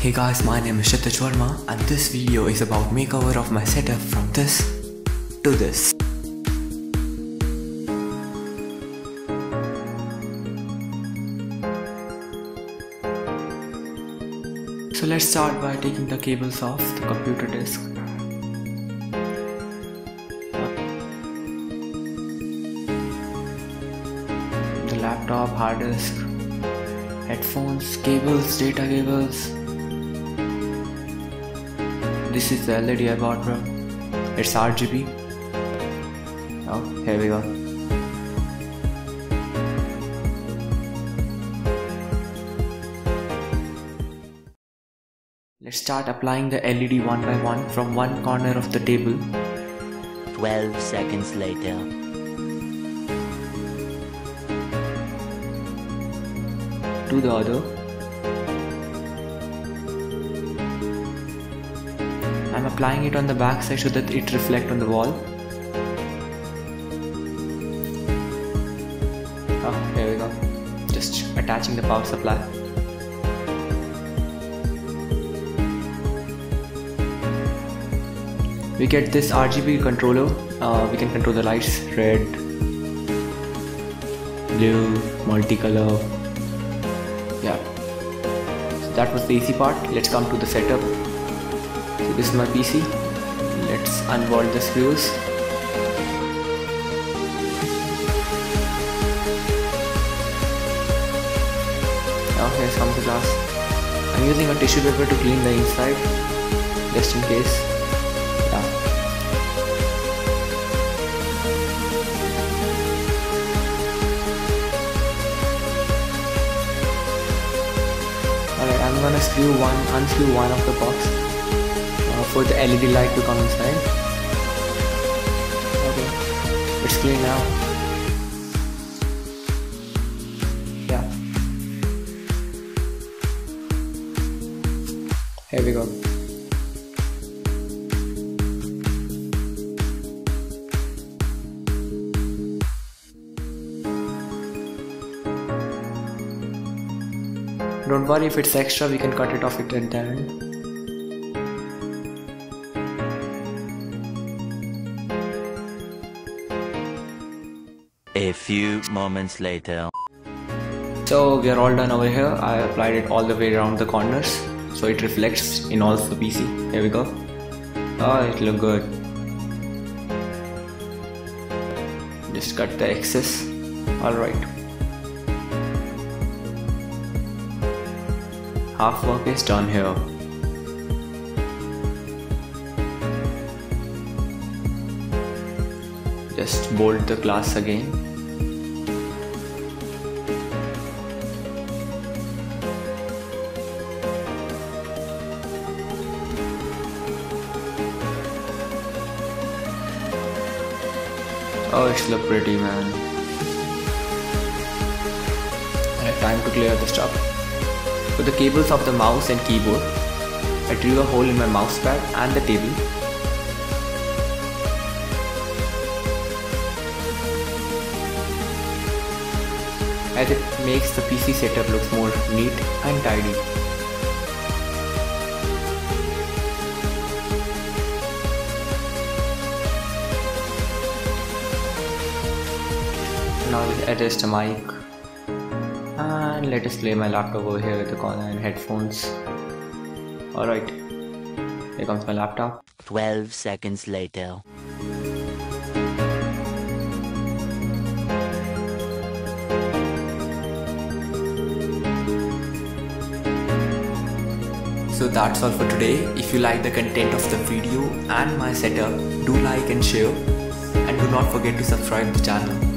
Hey guys, my name is Kshitiz Verma and this video is about makeover of my setup from this to this. So let's start by taking the cables off the computer disk. The laptop, hard disk, headphones, cables, data cables. This is the LED I bought bro. It's RGB. Oh, here we go. Let's start applying the LED one by one from one corner of the table 12 seconds later. to the other. I'm applying it on the back side so that it reflect on the wall. Oh, here we go. Just attaching the power supply. We get this RGB controller. Uh, we can control the lights red, blue, multicolor, yeah so that was the easy part let's come to the setup so this is my pc let's unbolt the screws. Now here comes the glass. I'm using a tissue paper to clean the inside just in case. Alright, I'm gonna screw one, unscrew one of the box for the LED light to come inside. Okay, it's clean now. Yeah. Here we go. Don't worry if it's extra, we can cut it off it at the end. A few moments later. So we are all done over here. I applied it all the way around the corners so it reflects in all the PC. Here we go. Oh, it look good. Just cut the excess. Alright. Half work is done here. Just bolt the glass again. Oh, it's look pretty, man. Alright, time to clear the stuff. For the cables of the mouse and keyboard, I drew a hole in my mouse pad and the table. As it makes the PC setup looks more neat and tidy. Now let's adjust the mic and let us play my laptop over here with the corner and headphones. Alright, here comes my laptop. 12 seconds later. So that's all for today. If you like the content of the video and my setup, do like and share and do not forget to subscribe the channel.